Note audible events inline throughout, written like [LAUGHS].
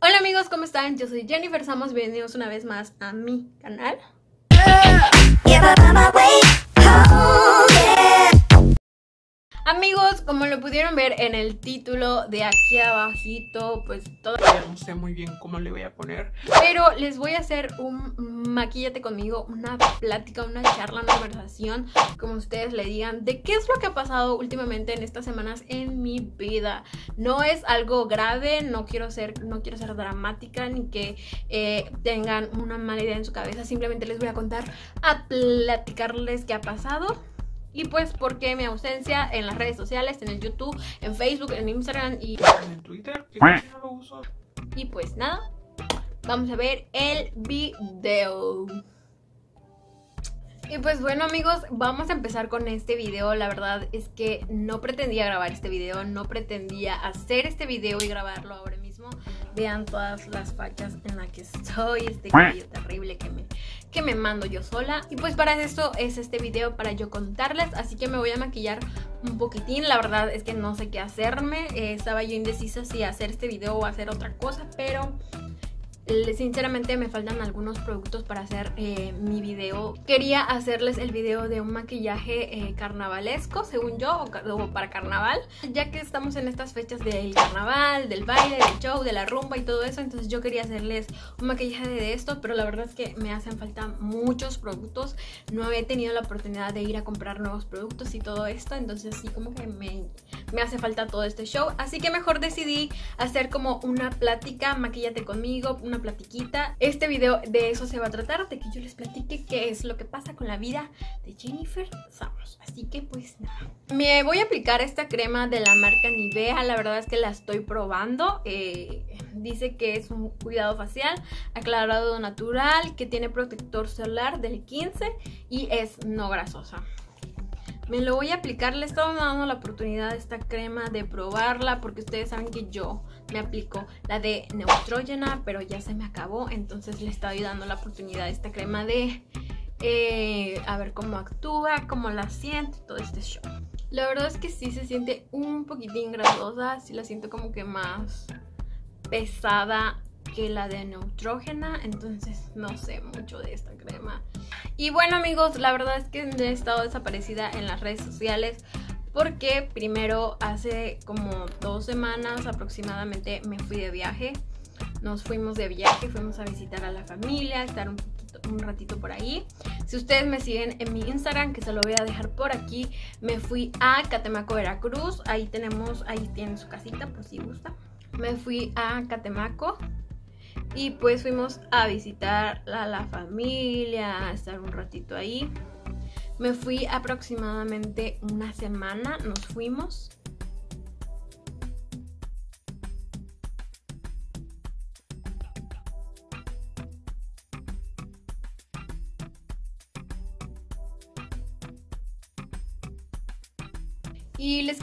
Hola amigos, ¿cómo están? Yo soy Jennifer Samos, bienvenidos una vez más a mi canal. Amigos, como lo pudieron ver en el título de aquí abajito, pues todavía no sé muy bien cómo le voy a poner. Pero les voy a hacer un maquillate conmigo, una plática, una charla, una conversación, como ustedes le digan, de qué es lo que ha pasado últimamente en estas semanas en mi vida. No es algo grave, no quiero ser, no quiero ser dramática ni que eh, tengan una mala idea en su cabeza. Simplemente les voy a contar, a platicarles qué ha pasado y pues porque mi ausencia en las redes sociales, en el YouTube, en Facebook, en Instagram y en Twitter, que no lo uso. Y pues nada, vamos a ver el video. Y pues bueno amigos, vamos a empezar con este video. La verdad es que no pretendía grabar este video, no pretendía hacer este video y grabarlo ahora. Vean todas las fachas en las que estoy, este cabello terrible que me que me mando yo sola. Y pues para eso es este video, para yo contarles. Así que me voy a maquillar un poquitín. La verdad es que no sé qué hacerme. Eh, estaba yo indecisa si hacer este video o hacer otra cosa, pero Sinceramente me faltan algunos productos para hacer eh, mi video. Quería hacerles el video de un maquillaje eh, carnavalesco, según yo, o, para carnaval. Ya que estamos en estas fechas del carnaval, del baile, del show, de la rumba y todo eso. Entonces yo quería hacerles un maquillaje de esto, pero la verdad es que me hacen falta muchos productos. No he tenido la oportunidad de ir a comprar nuevos productos y todo esto. Entonces sí como que me, me hace falta todo este show. Así que mejor decidí hacer como una plática, maquillate conmigo, una platiquita. Este video de eso se va a tratar, de que yo les platique qué es lo que pasa con la vida de Jennifer Samos. Así que pues nada. Me voy a aplicar esta crema de la marca Nivea, la verdad es que la estoy probando. Eh, dice que es un cuidado facial aclarado natural, que tiene protector solar del 15 y es no grasosa. Me lo voy a aplicar, le estaba dando la oportunidad a esta crema de probarla porque ustedes saben que yo me aplico la de Neutrogena, pero ya se me acabó, entonces le estoy dando la oportunidad a esta crema de eh, a ver cómo actúa, cómo la siento todo este show. La verdad es que sí se siente un poquitín grasosa, sí la siento como que más pesada que la de Neutrogena, entonces no sé mucho de esta crema. Y bueno amigos, la verdad es que he estado desaparecida en las redes sociales porque primero hace como dos semanas aproximadamente me fui de viaje. Nos fuimos de viaje, fuimos a visitar a la familia, estar un, un ratito por ahí. Si ustedes me siguen en mi Instagram, que se lo voy a dejar por aquí, me fui a Catemaco, Veracruz. Ahí tenemos, ahí tienen su casita por si gusta. Me fui a Catemaco, y pues fuimos a visitar a la familia, a estar un ratito ahí. Me fui aproximadamente una semana, nos fuimos.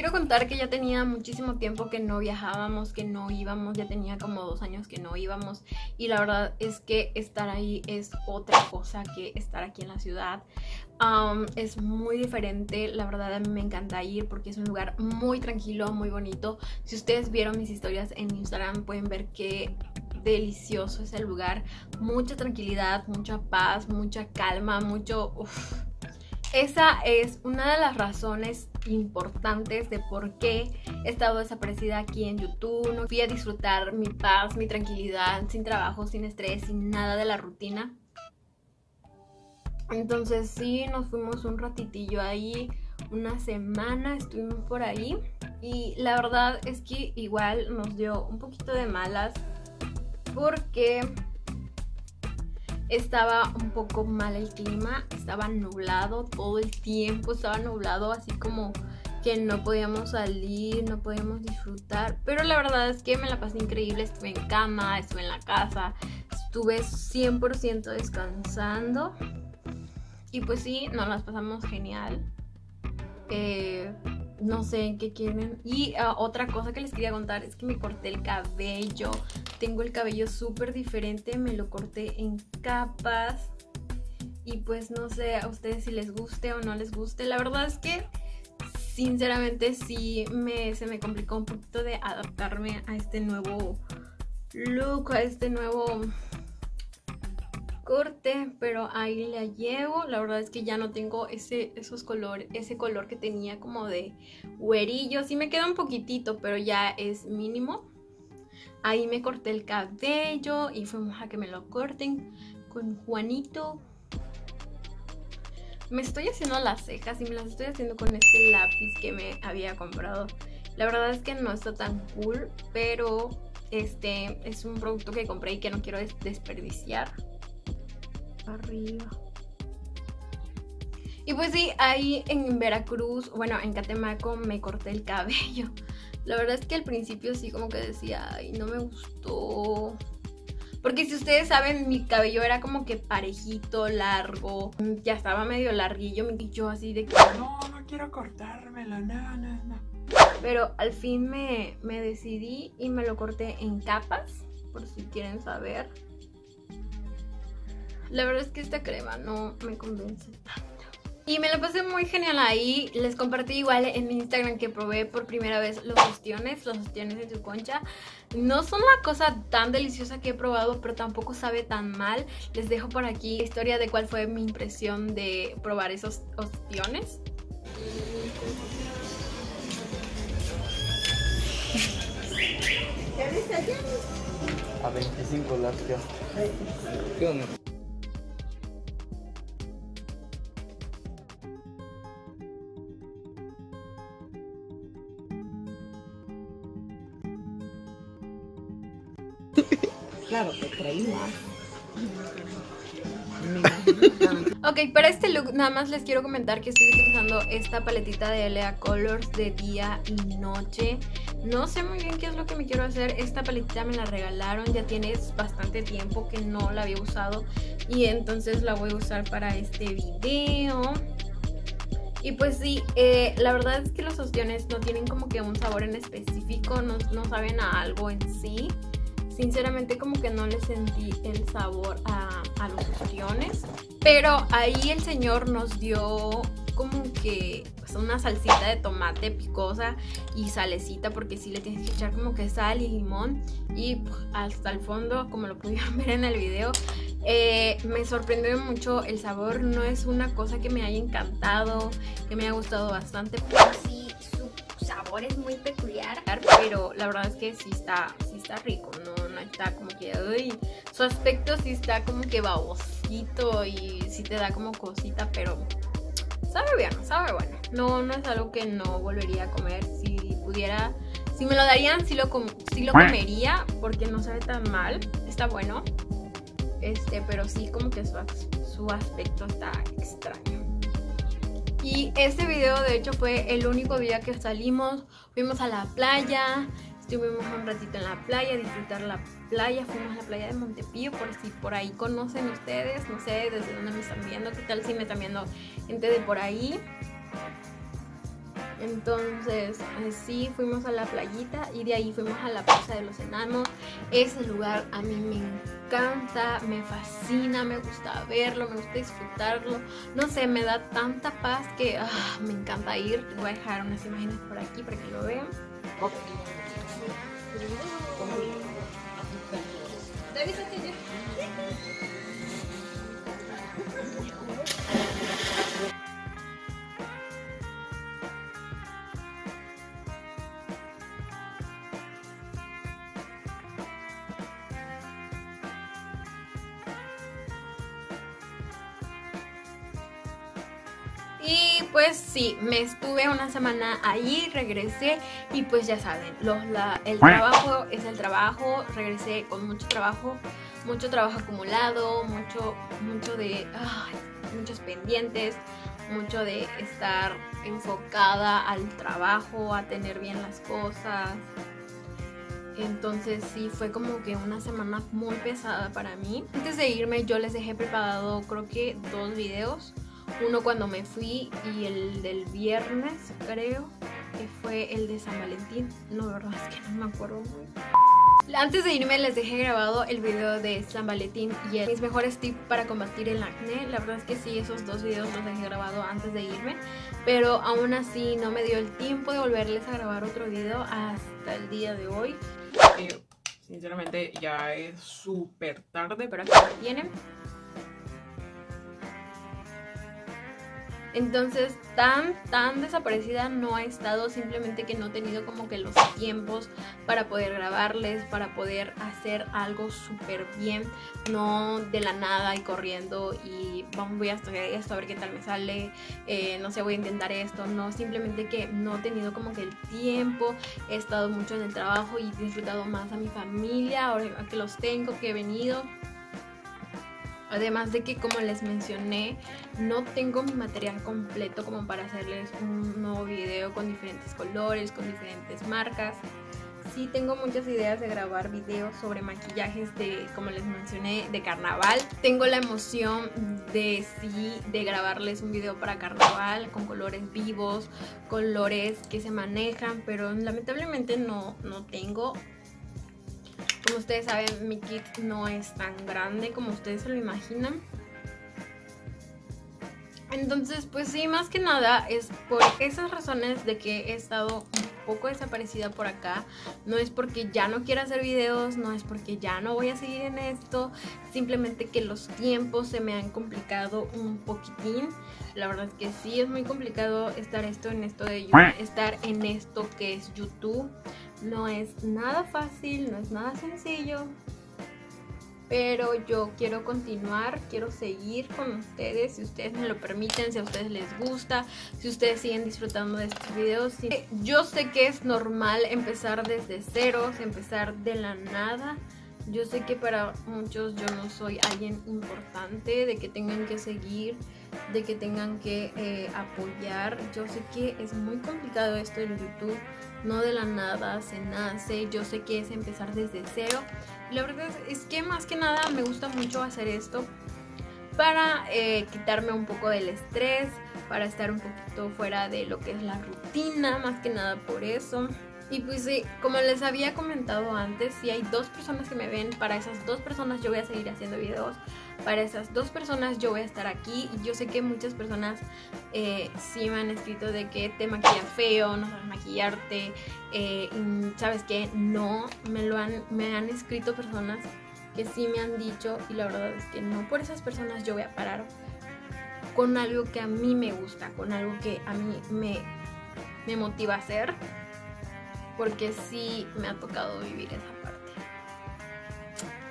Quiero contar que ya tenía muchísimo tiempo que no viajábamos, que no íbamos, ya tenía como dos años que no íbamos. Y la verdad es que estar ahí es otra cosa que estar aquí en la ciudad. es muy diferente, la verdad a mí me encanta ir porque es un lugar muy tranquilo, muy bonito. Si ustedes vieron mis historias en Instagram pueden ver que delicioso es el lugar. Mucha tranquilidad, mucha paz, mucha calma, mucho... Esa es una de las razones importantes de por qué he estado desaparecida aquí en YouTube. No fui a disfrutar mi paz, mi tranquilidad, sin trabajo, sin estrés, sin nada de la rutina. Entonces sí, nos fuimos un ratitillo ahí, una semana estuvimos por ahí. Y la verdad es que igual nos dio un poquito de malas porque estaba un poco mal el clima, estaba nublado todo el tiempo, estaba nublado así como que no podíamos salir, no podíamos disfrutar, pero la verdad es que me la pasé increíble, estuve en cama, estuve en la casa, estuve 100% descansando y pues sí, nos las pasamos genial. Eh, no sé qué quieren. Y ah, otra cosa que les quería contar es que me corté el cabello. Tengo el cabello súper diferente, me lo corté en capas. Y pues no sé a ustedes si les guste o no les guste. La verdad es que sinceramente sí me, se me complicó un poquito de adaptarme a este nuevo look, a este nuevo corte, pero ahí la llevo. La verdad es que ya no tengo ese, esos colores, ese color que tenía como de güerillo. Sí me queda un poquitito, pero ya es mínimo. Ahí me corté el cabello y fuimos a que me lo corten con Juanito. Me estoy haciendo las cejas y me las estoy haciendo con este lápiz que me había comprado. La verdad es que no está tan cool, pero este es un producto que compré y que no quiero desperdiciar arriba. Y pues sí, ahí en Veracruz, bueno, en Catemaco me corté el cabello. [LAUGHS] La verdad es que al principio sí como que decía, ay, no me gustó. Porque si ustedes saben, mi cabello era como que parejito, largo. Ya estaba medio larguillo, me yo así de que... No, no quiero cortármelo, no, no. Pero al fin me, me decidí y me lo corté en capas, por si quieren saber. La verdad es que esta crema no me convence tanto. Y me la pasé muy genial ahí. Les compartí igual en mi Instagram que probé por primera vez los ostiones, los ostiones de su concha. No son la cosa tan deliciosa que he probado, pero tampoco sabe tan mal. Les dejo por aquí la historia de cuál fue mi impresión de probar esos ostiones. A 25 las que. ¿Qué onda? Ok, para este look nada más les quiero comentar que estoy utilizando esta paletita de LA Colors de día y noche. No sé muy bien qué es lo que me quiero hacer. Esta paletita me la regalaron, ya tiene bastante tiempo que no la había usado y entonces la voy a usar para este video. Y pues sí, eh, la verdad es que los ostiones no tienen como que un sabor en específico, no, no saben a algo en sí sinceramente como que no le sentí el sabor a, los ostiones. Pero ahí el señor nos dio como que pues, una salsita de tomate picosa y salecita porque sí le tienes que echar como que sal y limón y pues, hasta el fondo como lo pudieron [LAUGHS] ver en el video eh, me sorprendió mucho el sabor no es una cosa que me haya encantado que me haya gustado bastante sí su sabor es muy peculiar pero la verdad es que sí está, sí está rico no está como que, uy, su aspecto sí está como que babosito y sí te da como cosita, pero sabe bien, sabe bueno. No, no es algo que no volvería a comer. Si pudiera, si me lo darían, sí lo, sí lo comería porque no sabe tan mal. Está bueno. Este, pero sí como que su, su aspecto está extraño. Y este video de hecho fue el único día que salimos, fuimos a la playa, Estuvimos un ratito en la playa, disfrutar la playa, fuimos a la playa de Montepío, por si por ahí conocen ustedes, no sé desde dónde me están viendo, qué tal si me están viendo gente de por ahí. Entonces, eh, sí, fuimos a la playita y de ahí fuimos a la Plaza de los Enanos. Ese lugar a mí me encanta, me fascina, me gusta verlo, me gusta disfrutarlo. No sé, me da tanta paz que ah, me encanta ir. Voy a dejar unas imágenes por aquí para que lo vean. Y pues sí, me estuve una semana ahí, regresé y pues ya saben, el trabajo es el trabajo, regresé con mucho trabajo, mucho trabajo acumulado, mucho, mucho de, muchos pendientes, mucho de estar enfocada al trabajo, a tener bien las cosas. Entonces sí, fue como que una semana muy pesada para mí. Antes de irme yo les dejé preparado creo que dos videos uno cuando me fui y el del viernes, creo, que fue el de San Valentín. No, la verdad es que no me acuerdo muy antes de irme les dejé grabado el video de San Valentín y mis mejores tips para combatir el acné. La verdad es que sí, esos dos videos los dejé grabado antes de irme, pero aún así no me dio el tiempo de volverles a grabar otro video hasta el día de hoy. Eh, Sinceramente ya es súper tarde, pero aquí lo tienen. Entonces, tan, tan desaparecida no ha estado, simplemente que no he tenido como que los tiempos para poder grabarles, para poder hacer algo súper bien, no de la nada y corriendo y vamos, voy a hacer esto, a ver qué tal me sale, eh, no sé, voy a intentar esto, no, simplemente que no he tenido como que el tiempo, he estado mucho en el trabajo y he disfrutado más a mi familia, ahora que los tengo, que he venido. Además de que como les mencioné, no tengo mi material completo como para hacerles un nuevo video con diferentes colores, con diferentes marcas. Sí tengo muchas ideas de grabar videos sobre maquillajes de, como les mencioné, de carnaval. Tengo la emoción de sí, de grabarles un video para carnaval con colores vivos, colores que se manejan, pero lamentablemente no, no tengo como ustedes saben, mi kit no es tan grande como ustedes se lo imaginan. Entonces, pues sí, más que nada es por esas razones de que he estado un poco desaparecida por acá. No es porque ya no quiera hacer videos, no es porque ya no voy a seguir en esto. Simplemente que los tiempos se me han complicado un poquitín. La verdad es que sí, es muy complicado estar esto en esto de estar en esto que es YouTube. No es nada fácil, no es nada sencillo, pero yo quiero continuar, quiero seguir con ustedes, si ustedes me lo permiten, si a ustedes les gusta, si ustedes siguen disfrutando de estos videos. Yo sé que es normal empezar desde cero, empezar de la nada. Yo sé que para muchos yo no soy alguien importante, de que tengan que seguir, de que tengan que eh, apoyar. Yo sé que es muy complicado esto en YouTube no de la nada se nace, yo sé que es empezar desde cero. La verdad es que más que nada me gusta mucho hacer esto para eh, quitarme un poco del estrés, para estar un poquito fuera de lo que es la rutina, más que nada por eso. Y pues sí, como les había comentado antes, si hay dos personas que me ven, para esas dos personas yo voy a seguir haciendo videos. Para esas dos personas yo voy a estar aquí. Yo sé que muchas personas eh, sí me han escrito de que te maquillas feo, no sabes maquillarte. Eh, ¿Sabes qué? No, me lo han, me han escrito personas que sí me han dicho. Y la verdad es que no por esas personas yo voy a parar con algo que a mí me gusta, con algo que a mí me, me motiva a hacer porque sí me ha tocado vivir esa parte.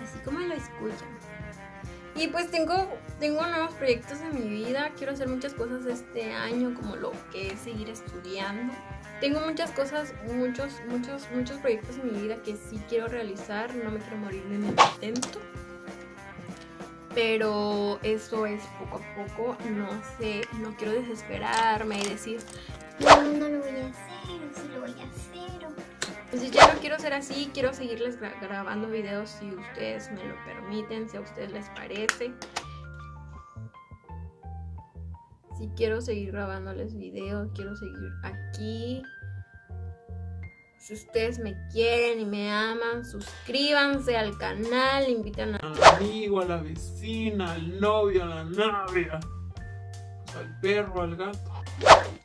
Así como lo escuchan. Y pues tengo, tengo nuevos proyectos en mi vida. Quiero hacer muchas cosas este año, como lo que es seguir estudiando. Tengo muchas cosas, muchos, muchos, muchos proyectos en mi vida que sí quiero realizar. No me quiero morir en el intento. Pero eso es poco a poco. No sé, no quiero desesperarme y decir, no, no lo voy a hacer, Pues ya no quiero ser así, quiero seguirles grabando videos si ustedes me lo permiten, si a ustedes les parece. Si quiero seguir grabándoles videos, quiero seguir aquí. Si ustedes me quieren y me aman, suscríbanse al canal, invitan a... al amigo, a la vecina, al novio, a la novia, al perro, al gato.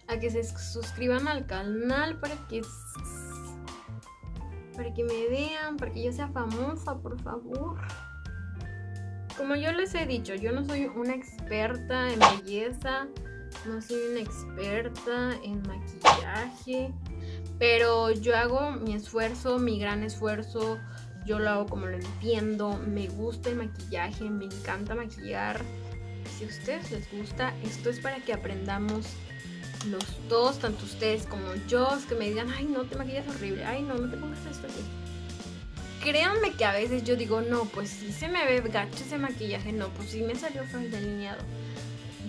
A que se suscriban al canal para que para que me vean, para que yo sea famosa, por favor. Como yo les he dicho, yo no soy una experta en belleza, no soy una experta en maquillaje, pero yo hago mi esfuerzo, mi gran esfuerzo, yo lo hago como lo entiendo, me gusta el maquillaje, me encanta maquillar. Si a ustedes les gusta, esto es para que aprendamos los dos, tanto ustedes como yo, que me digan, ay, no te maquillas horrible, ay, no, no te pongas esto aquí. Créanme que a veces yo digo, no, pues sí se me ve gacho ese maquillaje, no, pues sí me salió feo delineado.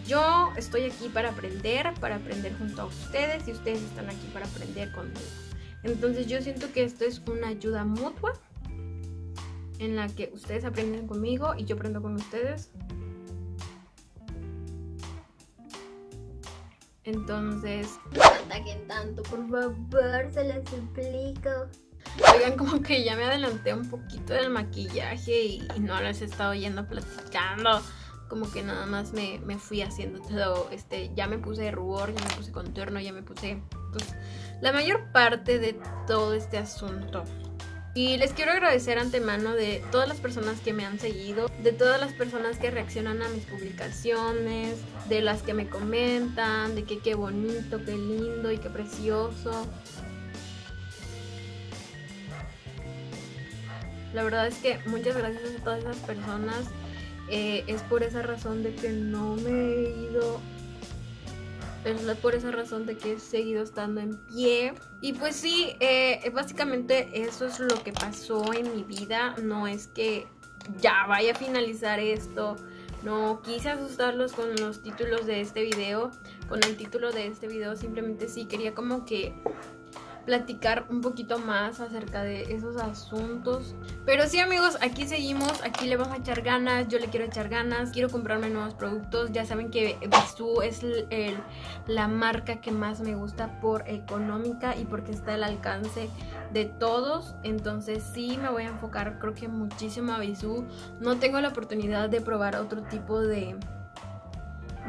Yo estoy aquí para aprender, para aprender junto a ustedes y ustedes están aquí para aprender conmigo. Entonces yo siento que esto es una ayuda mutua en la que ustedes aprenden conmigo y yo aprendo con ustedes. Entonces, no ataquen tanto, por favor, se les suplico. Oigan, como que ya me adelanté un poquito del maquillaje y, no les he estado yendo platicando. Como que nada más me, fui haciendo todo, este, ya me puse rubor, ya me puse contorno, ya me puse, pues, la mayor parte de todo este asunto. Y les quiero agradecer antemano de todas las personas que me han seguido, de todas las personas que reaccionan a mis publicaciones, de las que me comentan, de que qué bonito, qué lindo y qué precioso. La verdad es que muchas gracias a todas esas personas. Eh, es por esa razón de que no me he ido es por esa razón de que he seguido estando en pie. Y pues sí, eh, básicamente eso es lo que pasó en mi vida. No es que ya vaya a finalizar esto. No quise asustarlos con los títulos de este video. Con el título de este video simplemente sí quería como que platicar un poquito más acerca de esos asuntos. Pero sí amigos, aquí seguimos, aquí le vamos a echar ganas, yo le quiero echar ganas, quiero comprarme nuevos productos. Ya saben que Bisú es la marca que más me gusta por económica y porque está al alcance de todos. Entonces sí me voy a enfocar creo que muchísimo a Bisú. No tengo la oportunidad de probar otro tipo de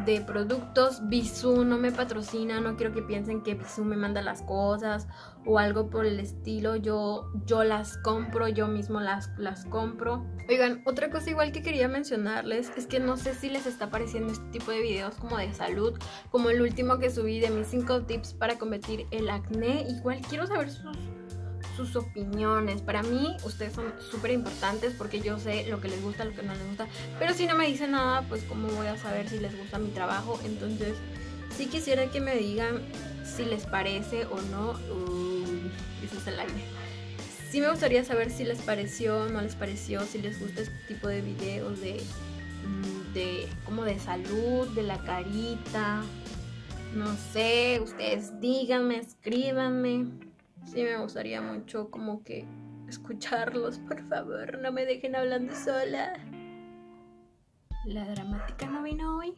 de productos. Bisú no me patrocina, no quiero que piensen que Bisú me manda las cosas o algo por el estilo. Yo, yo las compro, yo mismo las, las compro. Oigan, otra cosa igual que quería mencionarles es que no sé si les está pareciendo este tipo de videos como de salud, como el último que subí de mis 5 tips para combatir el acné. Igual quiero saber sus sus opiniones. Para mí, ustedes son súper importantes porque yo sé lo que les gusta, lo que no les gusta. Pero si no me dicen nada, pues cómo voy a saber si les gusta mi trabajo. Entonces, sí quisiera que me digan si les parece o no. Uy, ese es el aire. Sí me gustaría saber si les pareció, no les pareció, si les gusta este tipo de videos de, mm, de como de salud, de la carita. No sé, ustedes díganme, escríbanme sí me gustaría mucho como que escucharlos, por favor, no me dejen hablando sola. La dramática no vino hoy.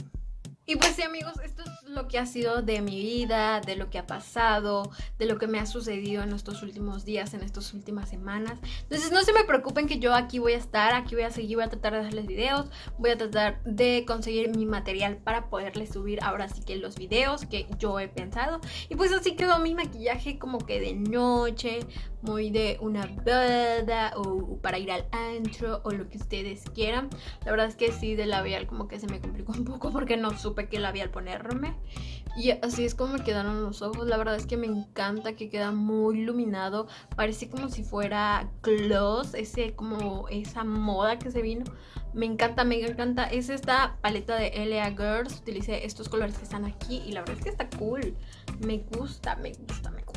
Y pues sí amigos, esto es lo que ha sido de mi vida, de lo que ha pasado, de lo que me ha sucedido en estos últimos días, en estas últimas semanas. Entonces no se me preocupen que yo aquí voy a estar, aquí voy a seguir, voy a tratar de hacerles videos, voy a tratar de conseguir mi material para poderles subir ahora sí que los videos que yo he pensado. Y pues así quedó mi maquillaje como que de noche, muy de una boda o para ir al antro o lo que ustedes quieran. La verdad es que sí, de labial como que se me complicó [LAUGHS] un poco porque no supe qué labial ponerme. Y así es como me quedaron los ojos. La verdad es que me encanta que queda muy iluminado. Parece como si fuera gloss, ese como esa moda que se vino. Me encanta, me encanta. Es esta paleta de LA Girls. Utilicé estos colores que están aquí y la verdad es que está cool. Me gusta, me gusta, me gusta.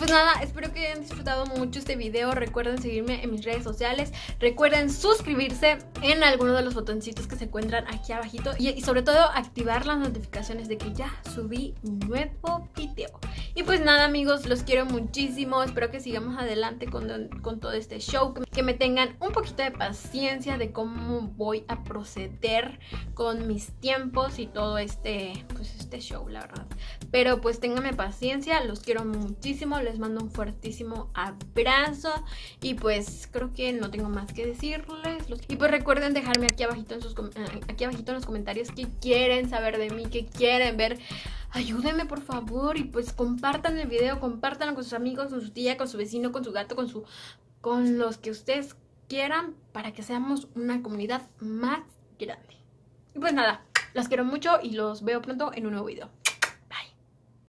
Pues nada, espero que hayan disfrutado mucho este video. Recuerden seguirme en mis redes sociales. Recuerden suscribirse en alguno de los botoncitos que se encuentran aquí abajito. Y, sobre todo activar las notificaciones de que ya subí un nuevo video. Y pues nada amigos, los quiero muchísimo. Espero que sigamos adelante con, con todo este show. Que me tengan un poquito de paciencia de cómo voy a proceder con mis tiempos y todo este, pues este show, la verdad. Pero pues ténganme paciencia, los quiero muchísimo mando un fuertísimo abrazo y pues creo que no tengo más que decirles. Y pues recuerden dejarme aquí abajito en, sus, eh, aquí abajito en los comentarios qué quieren saber de mí, qué quieren ver. Ayúdenme por favor y pues compartan el video, compartanlo con sus amigos, con su tía, con su vecino, con su gato, con su con los que ustedes quieran para que seamos una comunidad más grande. Y pues nada, los quiero mucho y los veo pronto en un nuevo video.